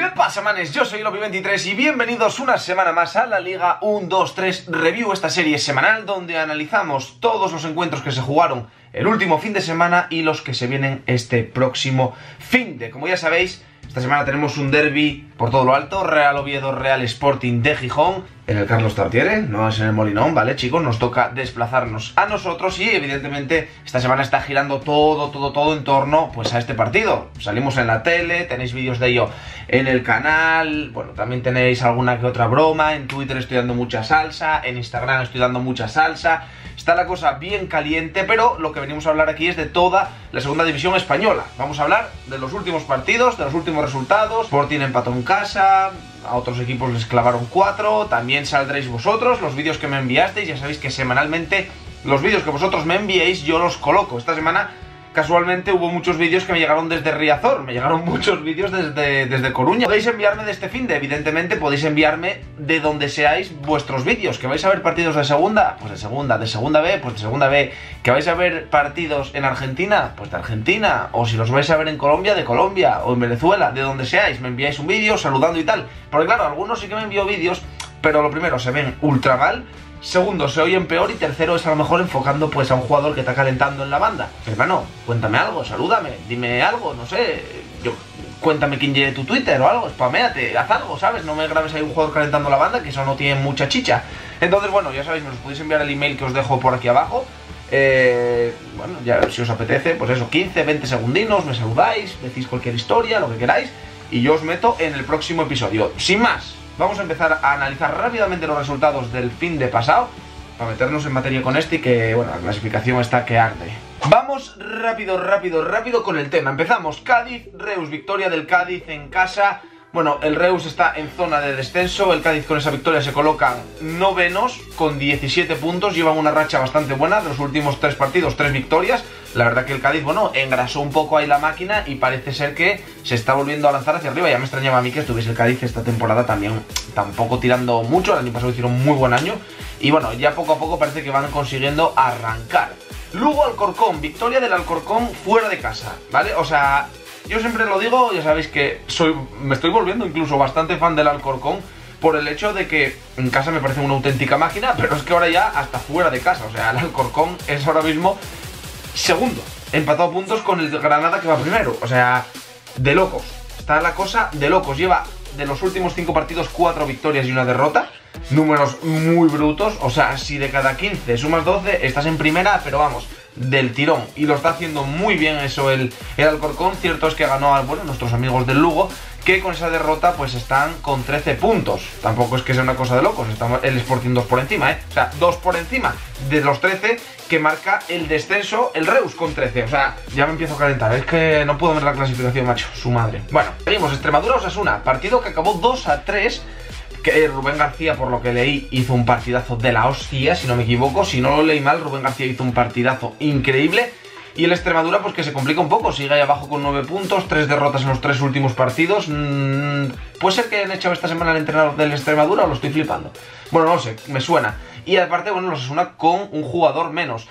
¿Qué pasa, manes? Yo soy Lopi23 y bienvenidos una semana más a la Liga 1, 2, 3 Review, esta serie semanal donde analizamos todos los encuentros que se jugaron el último fin de semana y los que se vienen este próximo fin de. Como ya sabéis, esta semana tenemos un derby por todo lo alto, Real Oviedo, Real Sporting de Gijón, en el Carlos Tartiere, no es en el Molinón, ¿vale chicos? Nos toca desplazarnos a nosotros y evidentemente esta semana está girando todo, todo, todo en torno pues a este partido. Salimos en la tele, tenéis vídeos de ello en el canal, bueno, también tenéis alguna que otra broma, en Twitter estoy dando mucha salsa, en Instagram estoy dando mucha salsa, está la cosa bien caliente, pero lo que venimos a hablar aquí es de toda la segunda división española. Vamos a hablar de los últimos partidos, de los últimos resultados, Sporting empató en casa, a otros equipos les clavaron cuatro, también saldréis vosotros, los vídeos que me enviasteis, ya sabéis que semanalmente los vídeos que vosotros me enviéis yo los coloco. Esta semana casualmente hubo muchos vídeos que me llegaron desde Riazor, me llegaron muchos vídeos desde, desde Coruña. Podéis enviarme de este fin de, evidentemente podéis enviarme de donde seáis vuestros vídeos. ¿Que vais a ver partidos de segunda? Pues de segunda, de segunda B, pues de segunda B. ¿Que vais a ver partidos en Argentina? Pues de Argentina. O si los vais a ver en Colombia, de Colombia. O en Venezuela, de donde seáis. Me enviáis un vídeo saludando y tal. Porque claro, algunos sí que me envío vídeos, pero lo primero, se ven ultra mal Segundo, se oyen peor y tercero es a lo mejor enfocando pues a un jugador que está calentando en la banda. Hermano, cuéntame algo, salúdame, dime algo, no sé, yo, cuéntame quién lleve tu Twitter o algo, spameate, haz algo, ¿sabes? No me grabes ahí un jugador calentando la banda, que eso no tiene mucha chicha. Entonces, bueno, ya sabéis, nos podéis enviar el email que os dejo por aquí abajo. Eh, bueno, ya si os apetece, pues eso, 15, 20 segundinos, me saludáis, decís cualquier historia, lo que queráis, y yo os meto en el próximo episodio. Sin más, vamos a empezar a analizar rápidamente los resultados del fin de pasado para meternos en materia con este y que, bueno, la clasificación está que arde. Vamos rápido, rápido, rápido con el tema. Empezamos. Cádiz, Reus, victoria del Cádiz en casa. Bueno, el Reus está en zona de descenso, el Cádiz con esa victoria se colocan novenos con 17 puntos, llevan una racha bastante buena de los últimos tres partidos, tres victorias. La verdad que el Cádiz, bueno, engrasó un poco ahí la máquina y parece ser que se está volviendo a lanzar hacia arriba. Ya me extrañaba a mí que estuviese el Cádiz esta temporada también tampoco tirando mucho, el año pasado hicieron muy buen año y bueno, ya poco a poco parece que van consiguiendo arrancar. Luego Alcorcón, victoria del Alcorcón fuera de casa, ¿vale? O sea, yo siempre lo digo, ya sabéis que soy, me estoy volviendo incluso bastante fan del Alcorcón por el hecho de que en casa me parece una auténtica máquina, pero es que ahora ya hasta fuera de casa, o sea, el Alcorcón es ahora mismo segundo, empatado puntos con el Granada que va primero, o sea, de locos. Está la cosa de locos, lleva de los últimos cinco partidos cuatro victorias y una derrota, números muy brutos, o sea, si de cada 15 sumas 12 estás en primera, pero vamos, del tirón y lo está haciendo muy bien eso el, el Alcorcón. Cierto es que ganó a bueno, nuestros amigos del Lugo, que con esa derrota pues están con 13 puntos. Tampoco es que sea una cosa de locos, estamos el Sporting 2 por encima, ¿eh? O sea, 2 por encima de los 13 que marca el descenso el Reus con 13. O sea, ya me empiezo a calentar, es que no puedo ver la clasificación, macho, su madre. Bueno, seguimos, Extremadura-Osasuna, partido que acabó 2 a 3 que Rubén García, por lo que leí, hizo un partidazo de la hostia, si no me equivoco. Si no lo leí mal, Rubén García hizo un partidazo increíble. Y el Extremadura, pues que se complica un poco, sigue ahí abajo con 9 puntos, 3 derrotas en los 3 últimos partidos. Mm, ¿Puede ser que hayan echado esta semana el entrenador del Extremadura o lo estoy flipando? Bueno, no sé, me suena. Y aparte, bueno, los Osasuna con un jugador menos.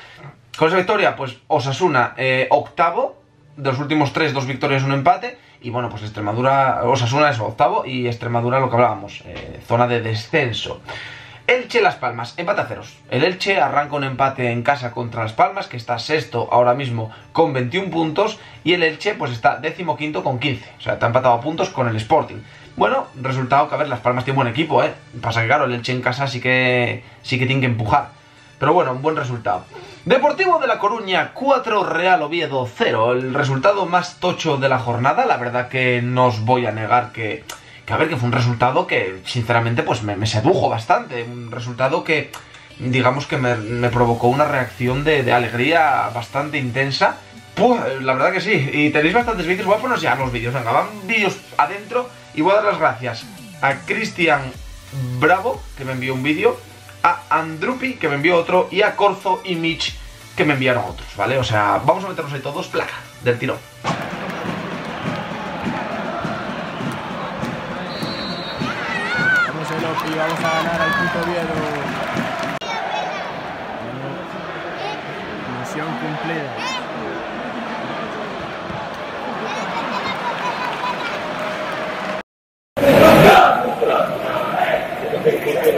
Con esa victoria, pues Osasuna eh, octavo, de los últimos 3, dos victorias, un empate. Y bueno, pues Extremadura, Osasuna es octavo y Extremadura lo que hablábamos, eh, zona de descenso. Elche Las Palmas, empate a ceros. El Elche arranca un empate en casa contra Las Palmas, que está sexto ahora mismo con 21 puntos, y el Elche pues está décimo quinto con 15. O sea, está empatado a puntos con el Sporting. Bueno, resultado que a ver, Las Palmas tiene buen equipo, ¿eh? Pasa que claro, el Elche en casa sí que, sí que tiene que empujar. Pero bueno, un buen resultado. Deportivo de La Coruña 4, Real Oviedo 0. El resultado más tocho de la jornada. La verdad que no os voy a negar que, que a ver, que fue un resultado que sinceramente pues me, sedujo bastante. Un resultado que digamos que me, provocó una reacción de, alegría bastante intensa. Pues, la verdad que sí. Y tenéis bastantes vídeos. Voy a poneros ya los vídeos. Venga, van vídeos adentro. Y voy a dar las gracias a Cristian Bravo, que me envió un vídeo a Andrupi, que me envió otro, y a Corzo y Mitch, que me enviaron otros, ¿vale? O sea, vamos a meternos ahí todos, placa, del tirón. Vamos vamos a ganar al puto Viedo. Misión cumplida.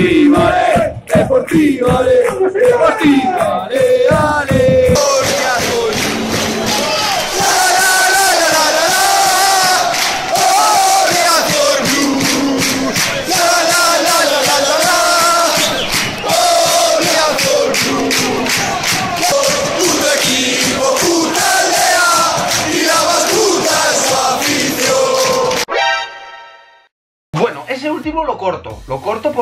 deportiva, ale, deportiva,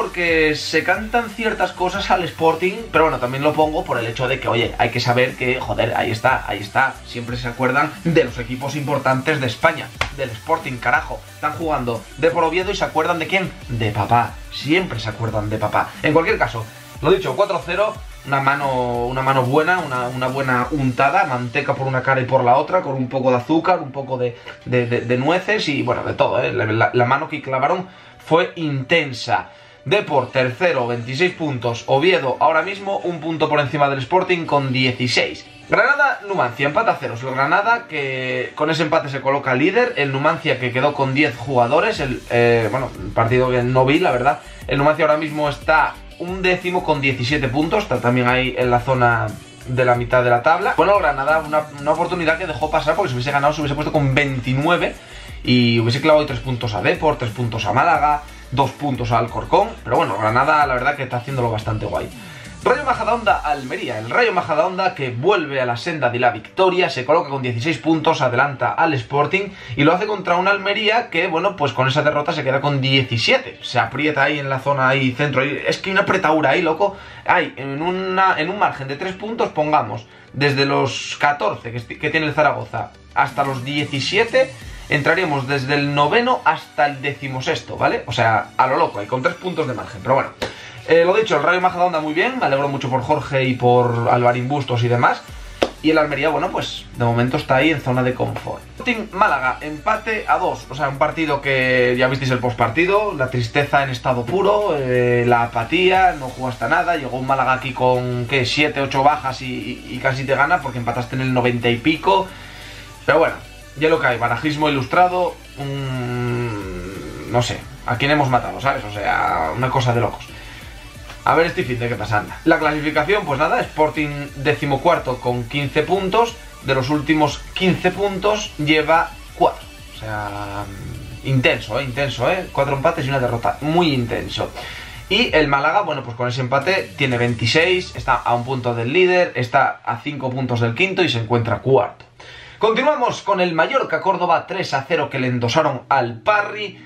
porque se cantan ciertas cosas al Sporting, pero bueno, también lo pongo por el hecho de que, oye, hay que saber que, joder, ahí está, ahí está. Siempre se acuerdan de los equipos importantes de España, del Sporting, carajo. Están jugando de por Oviedo y se acuerdan de quién? De papá. Siempre se acuerdan de papá. En cualquier caso, lo dicho, 4-0, una mano, una mano buena, una, una buena untada, manteca por una cara y por la otra, con un poco de azúcar, un poco de, de- nueces y bueno, de todo, ¿eh? la mano que clavaron fue intensa. Depor, tercero, 26 puntos. Oviedo, ahora mismo, un punto por encima del Sporting con 16. Granada, Numancia, empate a ceros. El Granada que con ese empate se coloca líder. El Numancia que quedó con 10 jugadores. El, eh, bueno, partido que no vi, la verdad. El Numancia ahora mismo está un décimo con 17 puntos. Está también ahí en la zona de la mitad de la tabla. Bueno, el Granada, una, una oportunidad que dejó pasar porque si hubiese ganado se hubiese puesto con 29 y hubiese clavado 3 puntos a Depor, 3 puntos a Málaga, 2 puntos a Alcorcón. Pero bueno, Granada la verdad que está haciéndolo bastante guay. Rayo Majadahonda Almería, el Rayo Majadahonda que vuelve a la senda de la victoria, se coloca con 16 puntos, adelanta al Sporting y lo hace contra una Almería que, bueno, pues con esa derrota se queda con 17. Se aprieta ahí en la zona ahí centro. Es que hay una apretadura ahí, loco. Hay en, una, en un margen de 3 puntos, pongamos, desde los 14 que, que tiene el Zaragoza hasta los 17, entraríamos desde el noveno hasta el decimosexto, ¿vale? O sea, a lo loco, y con 3 puntos de margen. Pero bueno, eh, lo dicho, el Rayo Majadahonda muy bien, me alegro mucho por Jorge y por Alvarín Bustos y demás. Y el Almería, bueno, pues de momento está ahí en zona de confort. Sporting Málaga, empate a dos. O sea, un partido que ya visteis el postpartido, la tristeza en estado puro, eh, la apatía, no jugó hasta nada. Llegó un Málaga aquí con, ¿qué? 7, 8 bajas y, y- y casi te gana porque empataste en el 90 y pico. Pero bueno, ya lo que hay, barajismo ilustrado, no sé, a quién hemos matado, ¿sabes? O sea, una cosa de locos. A ver este fin de qué pasa. anda. La clasificación, pues nada, Sporting decimocuarto con 15 puntos. De los últimos 15 puntos lleva 4. O sea, mm, intenso, ¿eh? Intenso, ¿eh? Cuatro empates y una derrota. Muy intenso. Y el Málaga, bueno, pues con ese empate tiene 26, está a un punto del líder, está a 5 puntos del quinto y se encuentra cuarto. Continuamos con el Mallorca Córdoba 3 a 0 que le endosaron al Parry.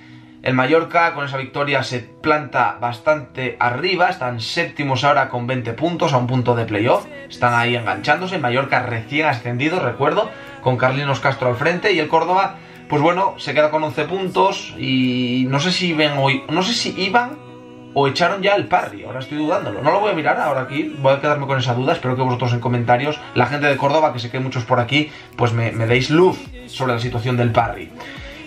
El Mallorca con esa victoria se planta bastante arriba, están séptimos ahora con 20 puntos a un punto de playoff, están ahí enganchándose. El Mallorca recién ascendido, recuerdo, con Carlinos Castro al frente y el Córdoba, pues bueno, se queda con 11 puntos y no sé si ven hoy, no sé si iban o echaron ya el Parry, ahora estoy dudándolo. No lo voy a mirar ahora aquí, voy a quedarme con esa duda. Espero que vosotros en comentarios, la gente de Córdoba, que sé que hay muchos por aquí, pues me, me deis luz sobre la situación del Parry.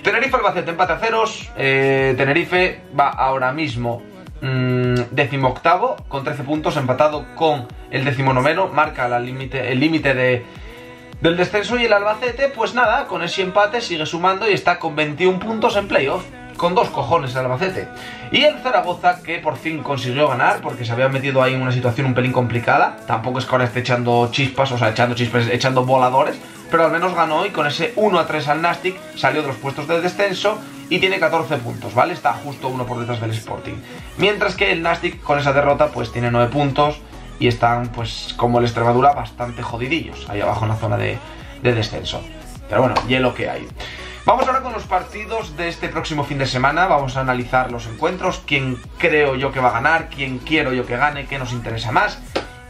Tenerife Albacete, empate a ceros. Eh, Tenerife va ahora mismo mm, decimoctavo con 13 puntos, empatado con el decimonoveno, marca la límite- el límite de, del descenso y el Albacete, pues nada, con ese empate sigue sumando y está con 21 puntos en playoff. Con dos cojones el Albacete. Y el Zaragoza, que por fin consiguió ganar, porque se había metido ahí en una situación un pelín complicada. Tampoco es que ahora esté echando chispas, o sea, echando chispas, echando voladores. Pero al menos ganó y con ese 1 a 3 al Nastic salió de los puestos de descenso y tiene 14 puntos, ¿vale? Está justo uno por detrás del Sporting. Mientras que el Nastic con esa derrota pues tiene 9 puntos y están pues como el Extremadura bastante jodidillos ahí abajo en la zona de, de descenso. Pero bueno, y es lo que hay. Vamos ahora con los partidos de este próximo fin de semana. Vamos a analizar los encuentros, quién creo yo que va a ganar, quién quiero yo que gane, qué nos interesa más.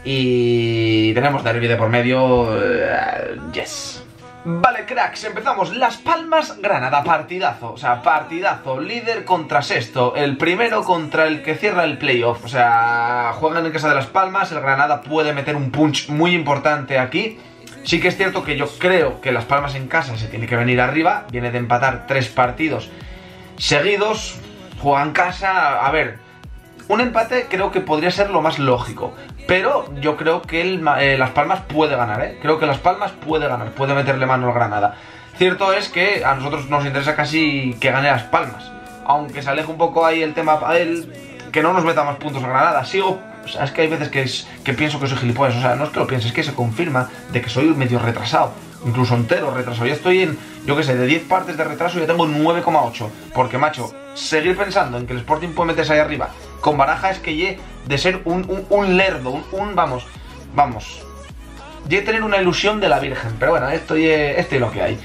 Y tenemos derby de por medio. eh, yes. Vale, cracks, empezamos. Las Palmas, Granada, partidazo. O sea, partidazo. Líder contra sexto. El primero contra el que cierra el playoff. O sea, juegan en casa de Las Palmas. El Granada puede meter un punch muy importante aquí. Sí que es cierto que yo creo que Las Palmas en casa se tiene que venir arriba. Viene de empatar tres partidos seguidos. Juega en casa. A ver, Un empate creo que podría ser lo más lógico. Pero yo creo que el eh, Las Palmas puede ganar, ¿eh? Creo que Las Palmas puede ganar, puede meterle mano al Granada. Cierto es que a nosotros nos interesa casi que gane Las Palmas. Aunque se aleje un poco ahí el tema él, que no nos meta más puntos a Granada. Sigo. O sea, es que hay veces que, es- que pienso que soy gilipollas. O sea, no es que lo piense, es que se confirma de que soy medio retrasado. Incluso entero retrasado. Ya estoy en, yo qué sé, de 10 partes de retraso ya tengo 9,8. Porque, macho, seguir pensando en que el Sporting puede meterse ahí arriba con baraja es que ye de ser un, un, lerdo, un, un- vamos, vamos. Ye tener una ilusión de la Virgen. Pero bueno, esto esto es lo que hay.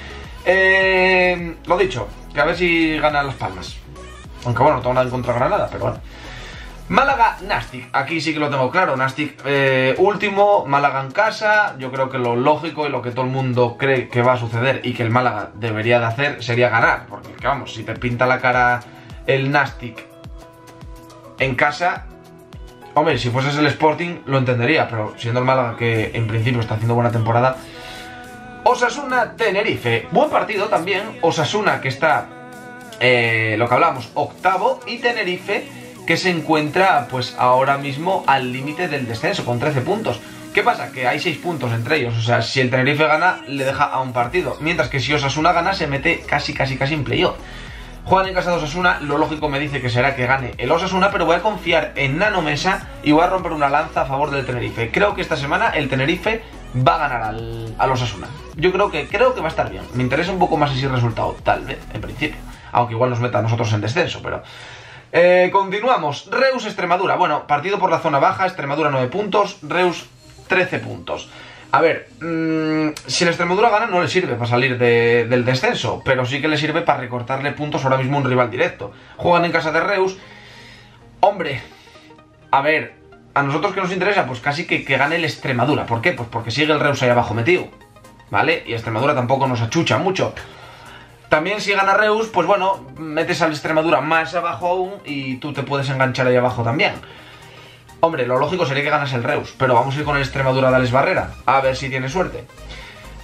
Eh, lo dicho, que a ver si ganan las palmas. Aunque bueno, no tengo nada en contra Granada, pero bueno. Málaga, Nastic. Aquí sí que lo tengo claro. Nastic eh, último, Málaga en casa. Yo creo que lo lógico y lo que todo el mundo cree que va a suceder y que el Málaga debería de hacer sería ganar. Porque, que vamos, si te pinta la cara el Nastic en casa, hombre, si fueses el Sporting lo entendería. Pero siendo el Málaga que en principio está haciendo buena temporada. Osasuna, Tenerife. Buen partido también. Osasuna que está eh, lo que hablamos, octavo, y Tenerife, que se encuentra pues ahora mismo al límite del descenso, con 13 puntos. ¿Qué pasa? Que hay 6 puntos entre ellos, o sea, si el Tenerife gana, le deja a un partido, mientras que si Osasuna gana, se mete casi, casi, casi en playoff. Juegan en casa de Osasuna, lo lógico me dice que será que gane el Osasuna, pero voy a confiar en Nano Mesa y voy a romper una lanza a favor del Tenerife. Creo que esta semana el Tenerife va a ganar al, al Osasuna. Yo creo que, creo que va a estar bien. Me interesa un poco más ese resultado, tal vez, en principio. Aunque igual nos meta a nosotros en descenso, pero... Eh, continuamos. Reus Extremadura. Bueno, partido por la zona baja, Extremadura 9 puntos, Reus 13 puntos. A ver, mmm, si el Extremadura gana no le sirve para salir de- del descenso, pero sí que le sirve para recortarle puntos ahora mismo un rival directo. Juegan en casa de Reus. Hombre, a ver, a nosotros que nos interesa, pues casi que, que gane el Extremadura. ¿Por qué? Pues porque sigue el Reus ahí abajo metido. ¿Vale? Y Extremadura tampoco nos achucha mucho. También si gana Reus, pues bueno, metes al Extremadura más abajo aún y tú te puedes enganchar ahí abajo también. Hombre, lo lógico sería que ganas el Reus, pero vamos a ir con el Extremadura de Alex Barrera, a ver si tiene suerte.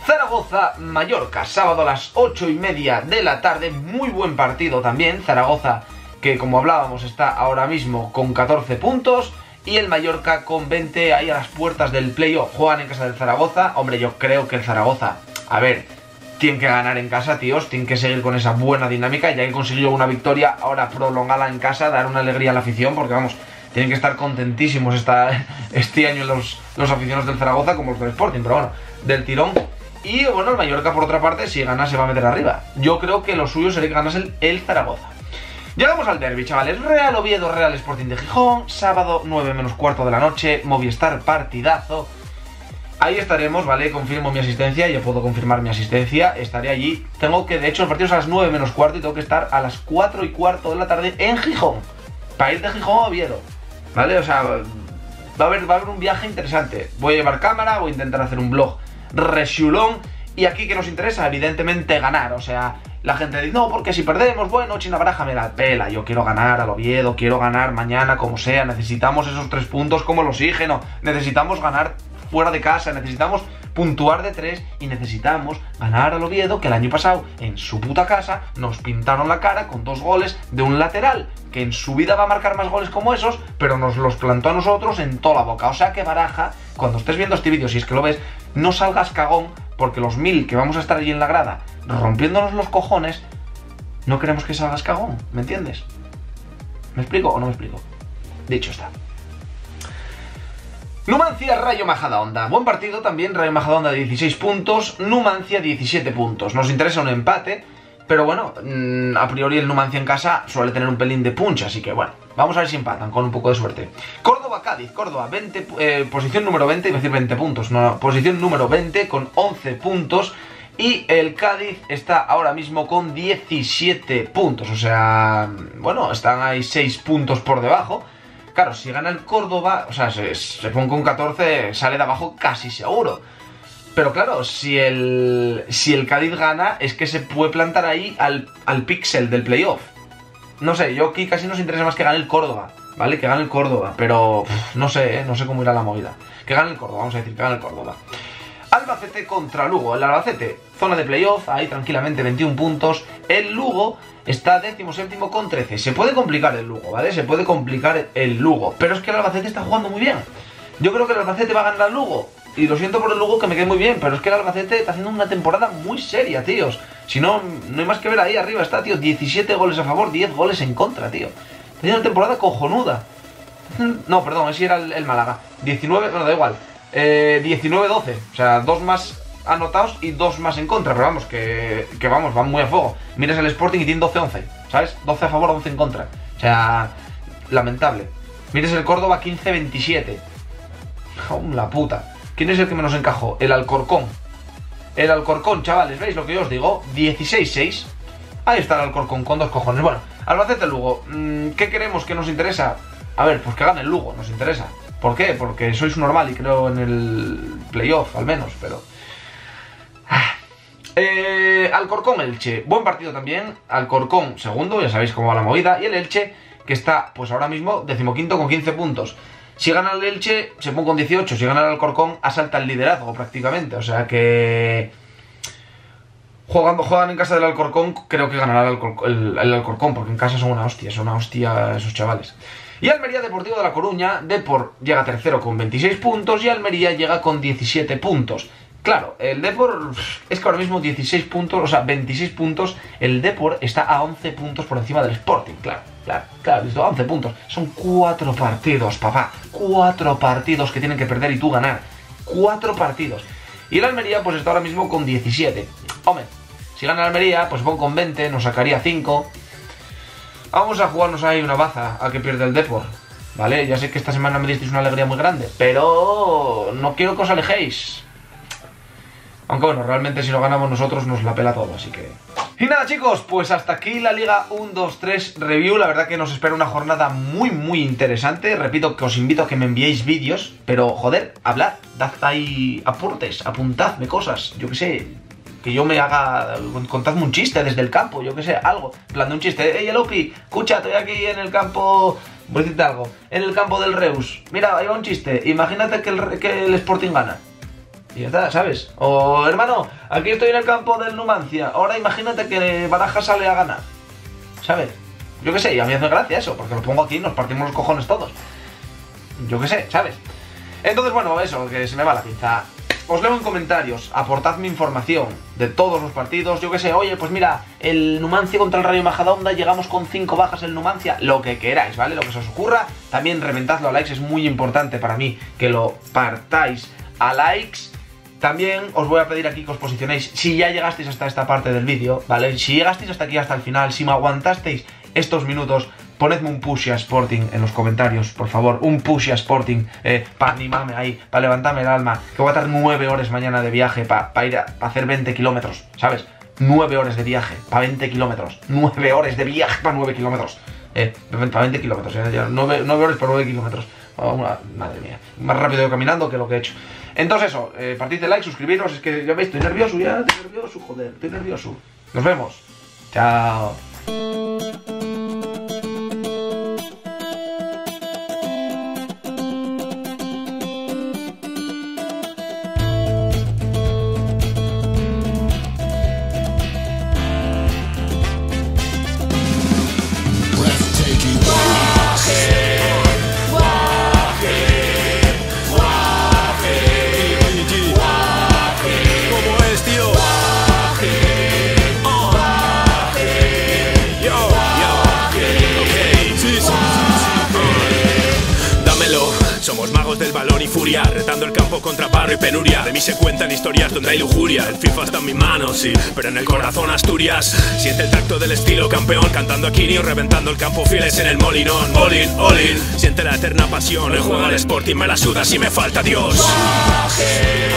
Zaragoza, Mallorca, sábado a las 8 y media de la tarde, muy buen partido también. Zaragoza, que como hablábamos, está ahora mismo con 14 puntos. Y el Mallorca con 20 ahí a las puertas del playoff. Juegan en casa del Zaragoza. Hombre, yo creo que el Zaragoza, a ver, tienen que ganar en casa, tíos. Tienen que seguir con esa buena dinámica. Ya que consiguió una victoria, ahora prolongarla en casa, dar una alegría a la afición, porque vamos, tienen que estar contentísimos esta, este año los, los aficionados del Zaragoza como los del Sporting, pero bueno, del tirón. Y bueno, el Mallorca por otra parte, si gana se va a meter arriba. Yo creo que lo suyo sería que ganase el, el Zaragoza. Llegamos al derby, chavales. Real Oviedo, Real Sporting de Gijón. Sábado, 9 menos cuarto de la noche. Movistar, partidazo. Ahí estaremos, ¿vale? Confirmo mi asistencia, yo puedo confirmar mi asistencia. Estaré allí. Tengo que, de hecho, el partido es a las 9 menos cuarto y tengo que estar a las 4 y cuarto de la tarde en Gijón. Para ir de Gijón a Oviedo. ¿Vale? O sea, va a haber, va a haber un viaje interesante. Voy a llevar cámara, voy a intentar hacer un blog resulón. Y aquí que nos interesa, evidentemente, ganar. O sea, la gente dice, no, porque si perdemos, bueno, China Baraja me la pela. Yo quiero ganar al Oviedo, quiero ganar mañana, como sea. Necesitamos esos tres puntos como el oxígeno. Necesitamos ganar fuera de casa, necesitamos puntuar de tres y necesitamos ganar al Oviedo, que el año pasado, en su puta casa, nos pintaron la cara con dos goles de un lateral, que en su vida va a marcar más goles como esos, pero nos los plantó a nosotros en toda la boca. O sea que Baraja, cuando estés viendo este vídeo, si es que lo ves, no salgas cagón, porque los mil que vamos a estar allí en la grada, rompiéndonos los cojones, no queremos que salgas cagón, ¿me entiendes? ¿Me explico o no me explico? Dicho está. Numancia Rayo Majadahonda. Buen partido también, Rayo Majadahonda 16 puntos, Numancia 17 puntos. Nos interesa un empate, pero bueno, mm, a priori el Numancia en casa suele tener un pelín de punch, así que bueno, vamos a ver si empatan con un poco de suerte. Córdoba Cádiz, Córdoba 20, eh, posición número 20, iba a decir 20 puntos, no, posición número 20 con 11 puntos. Y el Cádiz está ahora mismo con 17 puntos, o sea, bueno, están ahí 6 puntos por debajo. Claro, si gana el Córdoba, o sea, se, se pone con 14, sale de abajo casi seguro. Pero claro, si el, si el Cádiz gana, es que se puede plantar ahí al, al píxel del playoff. No sé, yo aquí casi nos interesa más que gane el Córdoba, ¿vale? Que gane el Córdoba, pero no sé, ¿eh? no sé cómo irá la movida. Que gane el Córdoba, vamos a decir, que gane el Córdoba. Albacete contra Lugo. El Albacete, zona de playoff, ahí tranquilamente 21 puntos. El Lugo, está décimo séptimo con 13. Se puede complicar el Lugo, ¿vale? Se puede complicar el Lugo. Pero es que el Albacete está jugando muy bien. Yo creo que el Albacete va a ganar al Lugo. Y lo siento por el Lugo que me quede muy bien, pero es que el Albacete está haciendo una temporada muy seria, tíos. Si no, no hay más que ver ahí arriba está, tío. 17 goles a favor, 10 goles en contra, tío. Está haciendo una temporada cojonuda. No, perdón, ese era el, el Málaga. 19, no, da igual. Eh, 19-12. O sea, dos más anotados y dos más en contra. Pero vamos, que, que vamos, van muy a fuego. Miras el Sporting y tiene 12-11. ¿Sabes? 12 a favor, 11 en contra. O sea, lamentable. Mires el Córdoba 15-27. Jaun la puta. ¿Quién es el que menos encajó? El Alcorcón. El Alcorcón, chavales, ¿veis lo que yo os digo? 16-6. Ahí está el Alcorcón con dos cojones. Bueno, Albacete Lugo. mm, ¿Qué queremos que nos interesa? A ver, pues que gane el Lugo, nos interesa. ¿Por qué? Porque sois normal y creo en el playoff, al menos, pero. Eh, Alcorcón Elche, buen partido también. Alcorcón segundo, ya sabéis cómo va la movida. Y el Elche, que está, pues ahora mismo, decimoquinto con 15 puntos. Si gana el Elche, se pone con 18. Si gana el Alcorcón, asalta el liderazgo prácticamente. O sea que. Jugando, juegan en casa del Alcorcón, creo que ganará el Alcorcón, porque en casa son una hostia, son una hostia esos chavales. Y Almería Deportivo de La Coruña, Depor llega tercero con 26 puntos y Almería llega con 17 puntos. Claro, el Depor es que ahora mismo 16 puntos, o sea, 26 puntos, el Depor está a 11 puntos por encima del Sporting, claro, claro, claro, listo, 11 puntos. Son cuatro partidos, papá, cuatro partidos que tienen que perder y tú ganar. Cuatro partidos. Y el Almería pues está ahora mismo con 17. Hombre, si gana el Almería, pues pon con 20, nos sacaría 5. Vamos a jugarnos ahí una baza a que pierda el Depor. Vale, ya sé que esta semana me disteis una alegría muy grande, pero no quiero que os alejéis. Aunque bueno, realmente si lo ganamos nosotros nos la pela todo, así que... Y nada chicos, pues hasta aquí la Liga 1-2-3 Review. La verdad que nos espera una jornada muy muy interesante. Repito que os invito a que me enviéis vídeos, pero joder, hablad, dad ahí aportes, apuntadme cosas, yo que sé, que yo me haga, contadme un chiste desde el campo, yo que sé, algo, plan de un chiste, ey Elopi, escucha, estoy aquí en el campo, voy a decirte algo, en el campo del Reus, mira, ahí va un chiste, imagínate que el, que el Sporting gana, y ya está, ¿sabes? O hermano, aquí estoy en el campo del Numancia, ahora imagínate que Baraja sale a ganar, ¿sabes? Yo que sé, y a mí hace gracia eso, porque lo pongo aquí y nos partimos los cojones todos, yo que sé, ¿sabes? Entonces, bueno, eso, que se me va la pinza. Os leo en comentarios, aportadme información de todos los partidos. Yo que sé, oye, pues mira, el Numancia contra el Rayo Majadahonda, llegamos con 5 bajas el Numancia, lo que queráis, ¿vale? Lo que se os ocurra. También reventadlo a likes, es muy importante para mí que lo partáis a likes. También os voy a pedir aquí que os posicionéis, si ya llegasteis hasta esta parte del vídeo, ¿vale? Si llegasteis hasta aquí, hasta el final, si me aguantasteis estos minutos, ponedme un push a Sporting en los comentarios, por favor, un push a Sporting, eh, para animarme ahí, para levantarme el alma, que voy a estar nueve horas mañana de viaje para ir a pa hacer 20 kilómetros, ¿sabes? Nueve horas de viaje para 20 kilómetros, nueve horas de viaje para 9 kilómetros, eh, para 20 kilómetros, eh, ya, nueve, nueve horas para 9 kilómetros, Oh, madre mía, más rápido yo caminando que lo que he hecho. Entonces eso, eh, partid de like, suscribiros, es que ya veis, estoy nervioso ya, estoy nervioso, joder, estoy nervioso. Nos vemos. Chao. Retando el campo contra barro y penuria. De mí se cuentan historias donde hay lujuria El FIFA está en mi mano, sí, pero en el corazón Asturias. Siente el tacto del estilo campeón Cantando a Kirio, reventando el campo fieles en el molinón. All in, all in, siente la eterna pasión El juego al Sporting me la suda si me falta Dios. ¿Cómo